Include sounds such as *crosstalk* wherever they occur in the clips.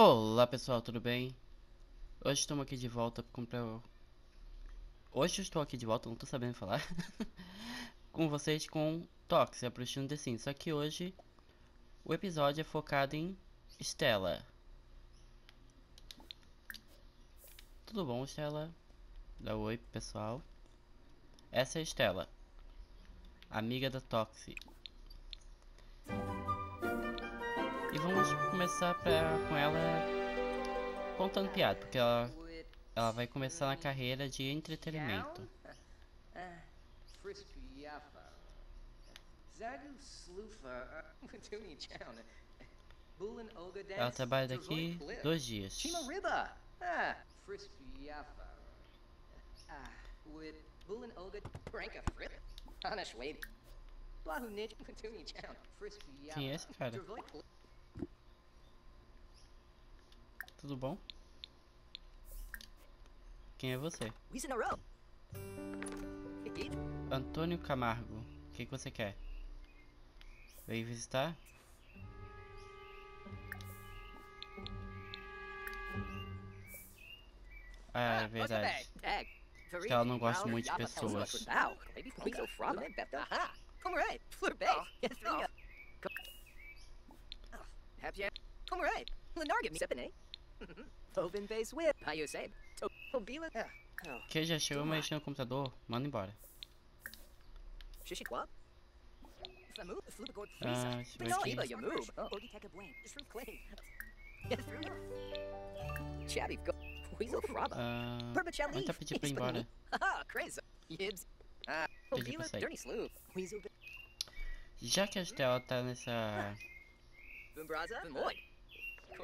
Olá pessoal, tudo bem? Hoje estamos aqui de volta para comprar. Hoje estou aqui de volta, não estou sabendo falar. *laughs* com vocês com Tox, a Bruxinho The Sims. Só que hoje o episódio é focado em Stella. Tudo bom, Stella? Dá oi pessoal. Essa é a Stella, amiga da Toxi. E vamos começar pra, com ela contando piada, porque ela, ela vai começar na carreira de entretenimento. Ela trabalha daqui dois dias. Quem *laughs* é esse cara? Tudo bom? Quem é você? Antônio Camargo. O que, que você quer? Veio visitar? Ah, é verdade. Que ela não gosta muito de pessoas. Ah, que já chegou mexendo no computador? Manda embora. Ah, deixa eu ver aqui. Ah, tá pedindo pra ir embora. Sair. Já que a Estela tá nessa...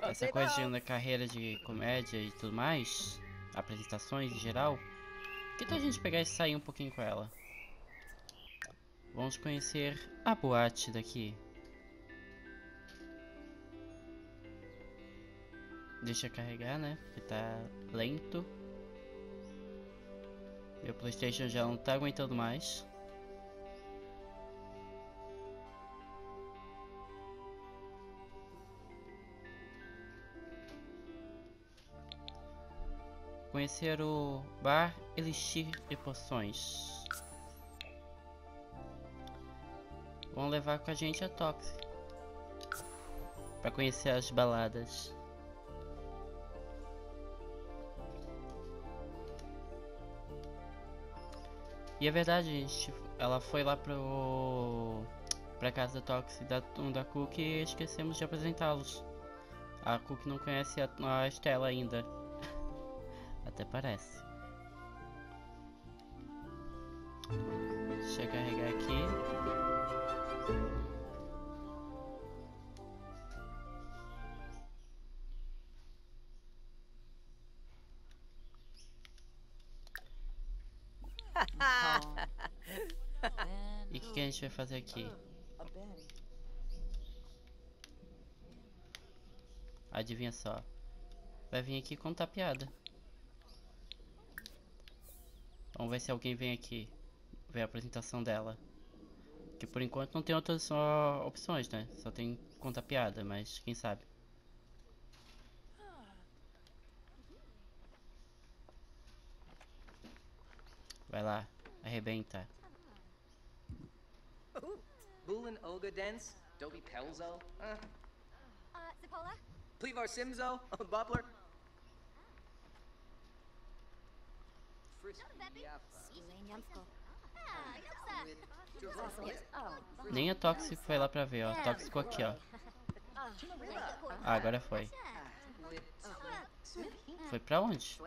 Essa coisa de carreira de comédia e tudo mais, apresentações em geral, que tal a gente pegar e sair um pouquinho com ela? Vamos conhecer a boate daqui. Deixa carregar, né? Porque tá lento. Meu Playstation já não tá aguentando mais. Conhecer o Bar Elixir e Poções. Vamos levar com a gente a Tox. Pra conhecer as baladas. E é verdade, gente, ela foi lá pro pra casa da Tox da, da Cook e esquecemos de apresentá-los. A Cook não conhece a, a Estela ainda. Até parece. Deixa eu carregar aqui. *laughs* E o que, que a gente vai fazer aqui? Adivinha só. Vai vir aqui contar piada. Vamos ver se alguém vem aqui ver a apresentação dela. Que por enquanto não tem outras só opções, né? Só tem conta piada, mas quem sabe. Vai lá, arrebenta. Bulin Olga Dens, Dobie Pelzo, uh, Uh, Zapola? Plevar Simzo, *laughs* Butler. Nem a Toxi foi lá pra ver, ó. A Toxi ficou aqui, ó. Ah, agora foi. Foi pra onde?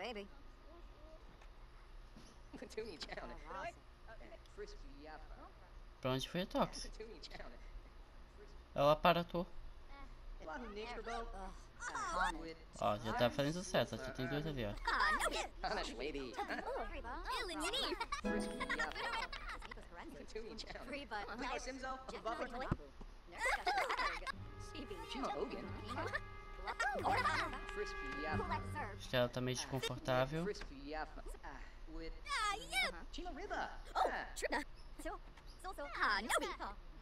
Pra onde foi a Toxi? Ela aparatou. Ó, já tá fazendo sucesso. Já tem dois ali, ó. Acho que ela tá meio desconfortável.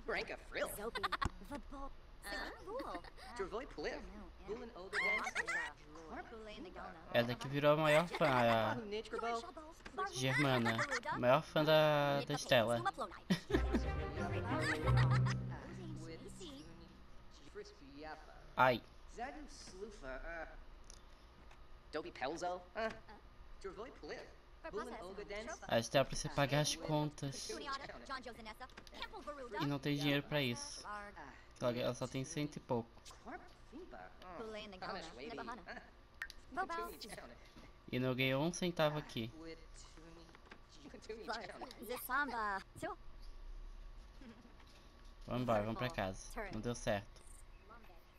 Branka Frill. Bulin Olga Dens. Essa que virou a maior fã, a. Germana. A maior fã da, da Estela. *laughs* Frisbee Yappa. Ai, a Estela precisa pagar as contas. E não tem dinheiro pra isso. Ela, ela só tem cento e pouco. *laughs* Town. E não ganhou um centavo aqui. Zisamba. Vamos embora, vamos pra casa. Não deu certo.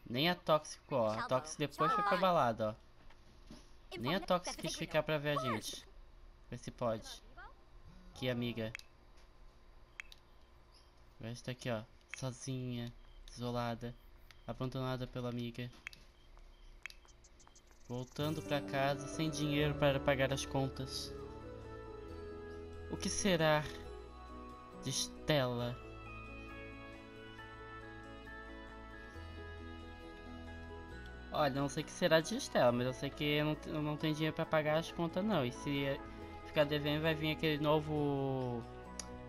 Nem a Tóxico, ó. A Tóxico depois foi pra balada, ó. Nem a Tóxico quis ficar pra ver a gente. Ver se pode. Que amiga. Agora está aqui, ó. Sozinha, isolada, abandonada pela amiga. Voltando pra casa sem dinheiro para pagar as contas. O que será de Stella? Olha, não sei o que será de Stella, mas eu sei que eu não, eu não tenho dinheiro pra pagar as contas não. E se eh, ficar devendo vai vir aquele novo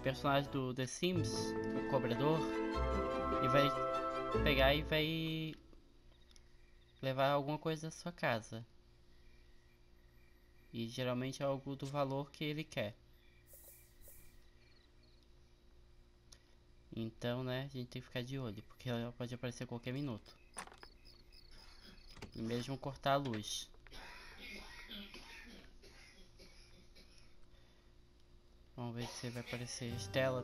personagem do The Sims, o cobrador, e vai pegar e vai levar alguma coisa da sua casa. E geralmente é algo do valor que ele quer. Então, né, a gente tem que ficar de olho, porque ela pode aparecer a qualquer minuto. E mesmo cortar a luz. Vamos ver se vai aparecer. Estela,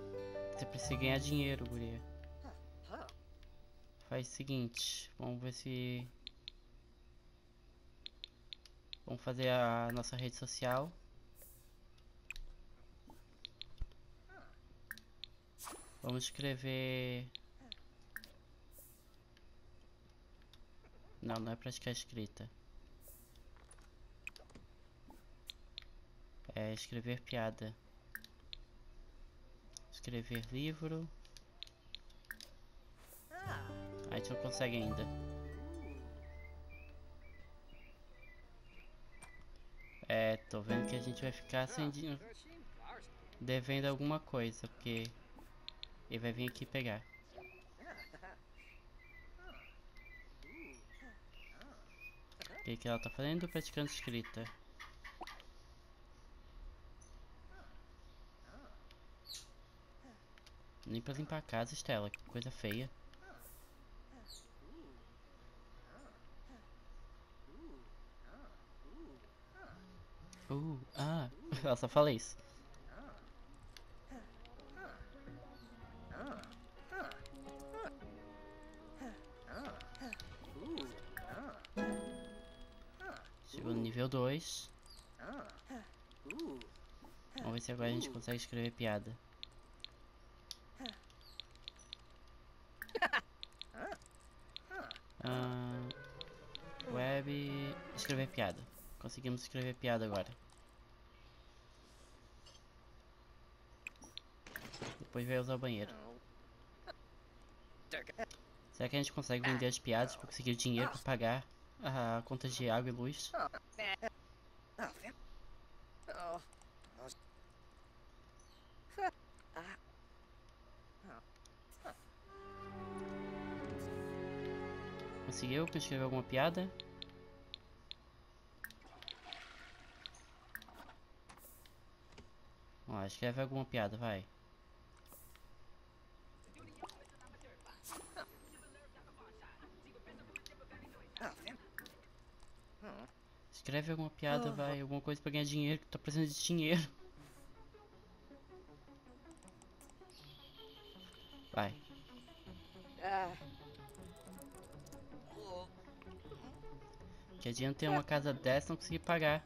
você precisa ganhar dinheiro, guria. Faz o seguinte, vamos ver se... Vamos fazer a nossa rede social. Vamos escrever... Não, não é praticar escrita. É escrever piada. Escrever livro. A gente não consegue ainda. É, tô vendo que a gente vai ficar sem dinheiro. Devendo alguma coisa, porque ele vai vir aqui pegar. O que, que ela tá fazendo? Praticando escrita. Nem pra limpar a casa, Estela. Que coisa feia. Uh, ah, *laughs* ela só fala isso. Chegou no nível 2. Vamos ver se agora a gente consegue escrever piada. Ah, web. Escrever piada. Conseguimos escrever piada agora. Depois vai usar o banheiro. Será que a gente consegue vender as piadas para conseguir dinheiro para pagar a conta de água e luz? Conseguiu escrever alguma piada? Lá, escreve alguma piada, vai. Escreve alguma piada, vai. Alguma coisa pra ganhar dinheiro, que tô precisando de dinheiro. Vai. Que adianta ter uma casa dessa e não conseguir pagar.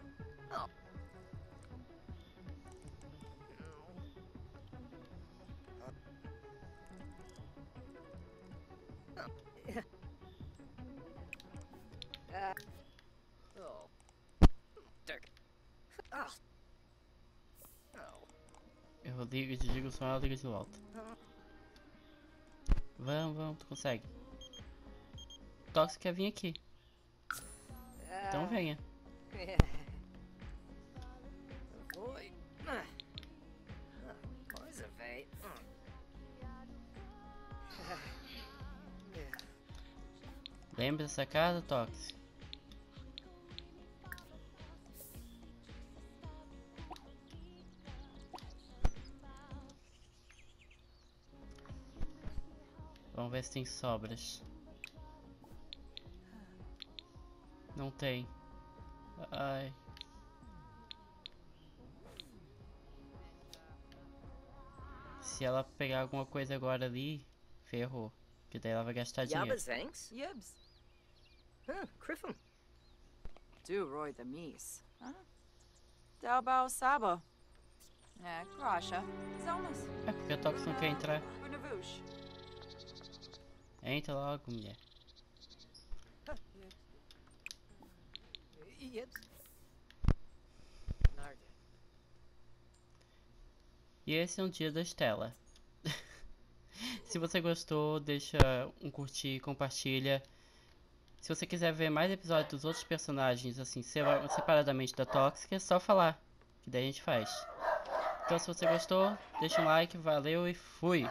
Liga, desliga o eu liga de volta. Vamos, vamos, tu consegue. Tox quer vir aqui. Então ah. venha. *laughs* Oi. Ah. Ah, coisa, velho. Lembra dessa casa, Tox? Vamos ver se tem sobras. Não tem. Ai. Se ela pegar alguma coisa agora ali, ferrou. Que daí ela vai gastar dinheiro. Yabba thanks. Yibs. Huh, Criffum. Du Roy the Mies. Huh? Dalbao Saba. Eh, Grasha. Zonas. É porque a Tox não quer entrar. Bunavush. Entra logo, mulher. E esse é um dia da Estela. *laughs* Se você gostou, deixa um curtir, compartilha. Se você quiser ver mais episódios dos outros personagens, assim, separadamente da Tóxica, é só falar. Que daí a gente faz. Então se você gostou, deixa um like, valeu e fui!